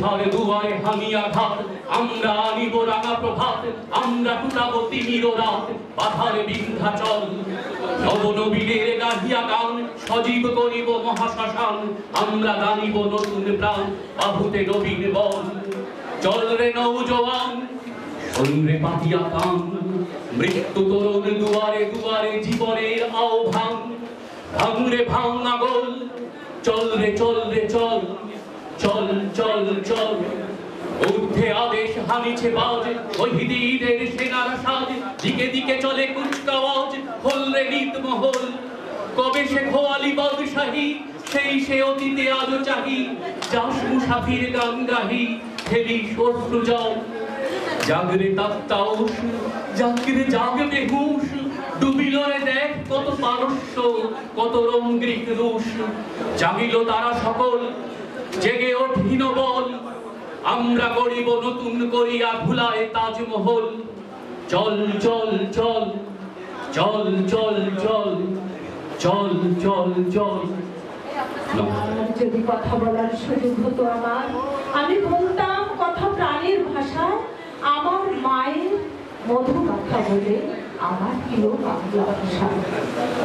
বাধার দুয়ারে হামিয়া ঘাত আমরা আনিব রাঙা প্রভাত, আমরা টুটাব তিমির রাত। বাধার বিন্ধ্যাচল নব নবীনের গাহিয়া গান, সজীব করিব মহাশ্মশান। আমরা নতুন প্রাণ, বাহুতে নবীন চল রে নৌজওয়ান পাতিয়া কান মৃত্যু তরুণ দুয়ারে দুয়ারে জীবনের আহ্বান। ভাঙ রে ভাঙ আগল, চল রে চল রে চল। চল চল চল। ঊর্ধ্বে আদেশ হানিছে বাজ। শহীদীদের সেনার সাজ। দিকে দিকে চলে কুচকাওয়াজ হলরে নিত মহল কবে সে খোয়ালি বাদশাহী? সেই সে অতীতে আজও চাহি। যাস মুসাফির গান গাহি ফেলি শত্রু জল। জাগরে তাত্তাউস জাগরে জাগবে হুঁশ। ডুবিল রে দেখ কত পারস্য, কত রঙ্গিক রুশ। জাগিল তারা সকল। জেগে ওঠিন বল। আমরা গড়িব নতুন করিয়া ভুলায় তাজমহল। চল চল চল চল চল চল চল চল চল। যদি কথা বলার সুযোগ হতো আমার, আমি বলতাম কথা প্রাণের ভাষায়, আমার মায়ের মধু কথা বলে আমার প্রিয় বাংলা ভাষা।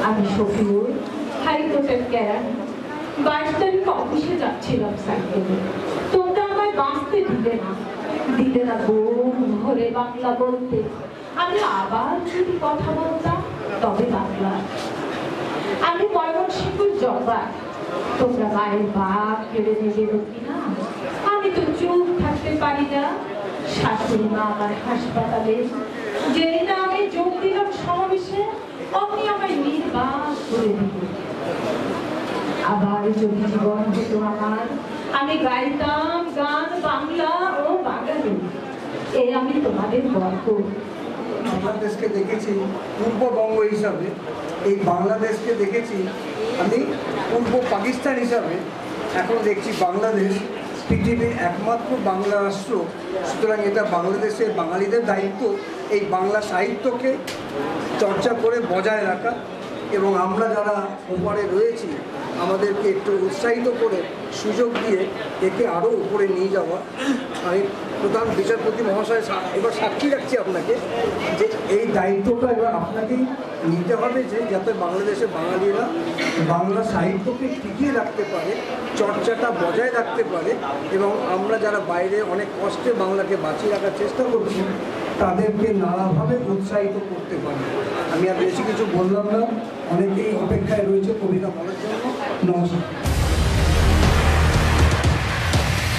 আমি শফিউর হাইকোর্টের ক্যারান বাইশ তারিখ অফিসে যাচ্ছিলাম সাইকেলে তোমরা আমায় বাঁচতে দিলে না। দিলে না বোন ভরে বাংলা বলতে। আমি আবার যদি কথা বলতাম, তবে বাংলা। আমি ময়মনসিংহের জবা তোমরা মায়ের বাপ কেড়ে নেবে কিনা আমি তো চুপ থাকতে পারি না। শাশুড়ি মা আমার হাসপাতালে। যেই না আমি যোগ দিলাম সমাবেশে, অমনি আমায় নির্বাক করে দিল। আবার যদি জীবন হতো আমার, আমি গাইতাম গান, বাংলা ও বাঙালি। এ আমি তোমাদের গল্প। বাংলাদেশকে দেখেছি, পূর্ববঙ্গ হিসাবে, এই বাংলাদেশকে দেখেছি, আমি পূর্ব পাকিস্তান হিসাবে, এখন দেখছি বাংলাদেশ, পৃথিবীর একমাত্র বাংলা রাষ্ট্র। সুতরাং এটা বাংলাদেশের বাঙালিদের দায়িত্ব। এই বাংলা সাহিত্যকে চর্চা করে বজায় রাখা এবং আমরা যারা ওপারে রয়েছি, আমাদেরকে একটু উৎসাহিত করে সুযোগ দিয়ে একে আরও উপরে নিয়ে যাওয়া। আমি প্রধান বিচারপতি মহাশয় এবার সাক্ষী রাখছি আপনাকে যে এই দায়িত্বটা এবার আপনাকেই নিতে হবে যে যাতে বাংলাদেশে বাঙালিরা বাংলা সাহিত্যকে টিকিয়ে রাখতে পারে, চর্চাটা বজায় রাখতে পারে এবং আমরা যারা বাইরে অনেক কষ্টে বাংলাকে বাঁচিয়ে রাখার চেষ্টা করছি তাদেরকে নানাভাবে উৎসাহিত করতে পারি। আমি আর বেশি কিছু বললাম না। অনেকেই অপেক্ষায় রয়েছে কবিতা বলার জন্য। নমস্কার।